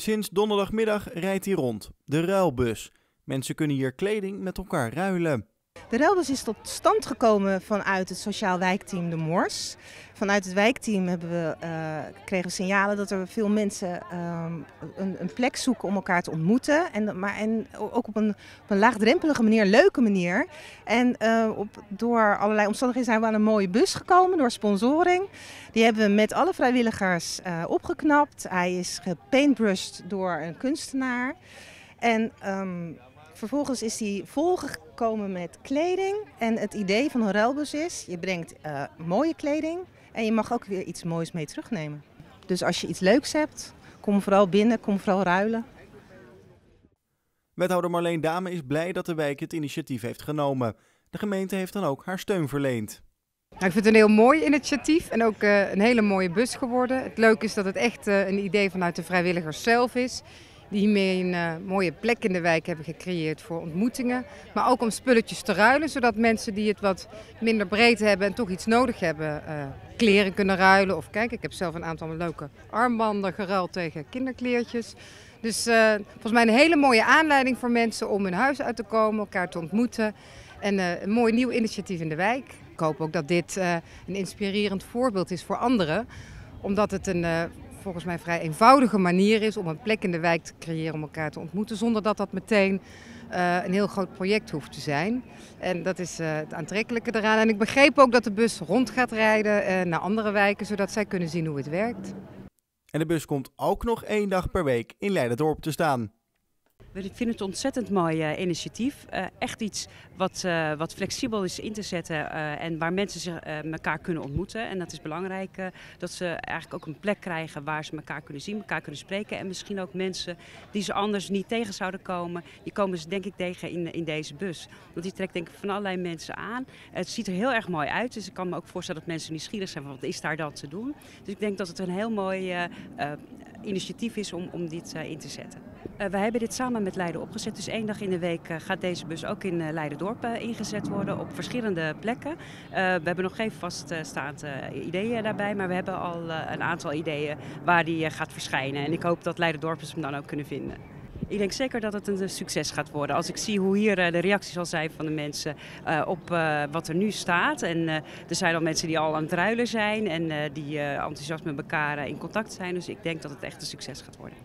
Sinds donderdagmiddag rijdt hij rond, de ruilbus. Mensen kunnen hier kleding met elkaar ruilen. De ruilbus is tot stand gekomen vanuit het Sociaal Wijkteam De Mors. Vanuit het wijkteam hebben we, uh, kregen we signalen dat er veel mensen um, een, een, plek zoeken om elkaar te ontmoeten. En, maar, en ook op een, op een laagdrempelige manier, leuke manier. En uh, op, door allerlei omstandigheden zijn we aan een mooie bus gekomen, door sponsoring. Die hebben we met alle vrijwilligers uh, opgeknapt. Hij is gepaintbrushed door een kunstenaar. En um, vervolgens is hij volgekomen met kleding. En het idee van een ruilbus is, je brengt uh, mooie kleding en je mag ook weer iets moois mee terugnemen. Dus als je iets leuks hebt, kom vooral binnen, kom vooral ruilen. Wethouder Marleen Dame is blij dat de wijk het initiatief heeft genomen. De gemeente heeft dan ook haar steun verleend. Nou, ik vind het een heel mooi initiatief en ook uh, een hele mooie bus geworden. Het leuke is dat het echt uh, een idee vanuit de vrijwilligers zelf is die hiermee een uh, mooie plek in de wijk hebben gecreëerd voor ontmoetingen. Maar ook om spulletjes te ruilen, zodat mensen die het wat minder breed hebben en toch iets nodig hebben, uh, kleren kunnen ruilen. Of kijk, ik heb zelf een aantal leuke armbanden geruild tegen kinderkleertjes. Dus uh, volgens mij een hele mooie aanleiding voor mensen om hun huis uit te komen, elkaar te ontmoeten. En een mooi nieuw initiatief in de wijk. Ik hoop ook dat dit een inspirerend voorbeeld is voor anderen. Omdat het een volgens mij vrij eenvoudige manier is om een plek in de wijk te creëren om elkaar te ontmoeten. Zonder dat dat meteen uh, een heel groot project hoeft te zijn. En dat is uh, het aantrekkelijke eraan. En ik begreep ook dat de bus rond gaat rijden uh, naar andere wijken, zodat zij kunnen zien hoe het werkt. En de bus komt ook nog één dag per week in Leiderdorp te staan. We vinden het een ontzettend mooi uh, initiatief. Uh, echt iets wat, uh, wat flexibel is in te zetten en waar mensen zich, elkaar kunnen ontmoeten. En dat is belangrijk dat ze eigenlijk ook een plek krijgen waar ze elkaar kunnen zien, elkaar kunnen spreken. En misschien ook mensen die ze anders niet tegen zouden komen, die komen ze denk ik tegen in, in deze bus. Want die trekt denk ik van allerlei mensen aan. Het ziet er heel erg mooi uit, dus ik kan me ook voorstellen dat mensen nieuwsgierig zijn van wat is daar dan te doen. Dus ik denk dat het een heel mooi initiatief is om, om dit in te zetten. Uh, we hebben dit samen met Leiden opgezet. Dus één dag in de week uh, gaat deze bus ook in Leiden-dorp ingezet worden op verschillende plekken. we hebben nog geen vaststaand ideeën daarbij, maar we hebben al een aantal ideeën waar die gaat verschijnen. En ik hoop dat Leiden-dorpers hem dan ook kunnen vinden. Ik denk zeker dat het een succes gaat worden. Als ik zie hoe hier de reacties al zijn van de mensen op wat er nu staat. En er zijn al mensen die al aan het ruilen zijn en die enthousiast met elkaar in contact zijn. Dus ik denk dat het echt een succes gaat worden.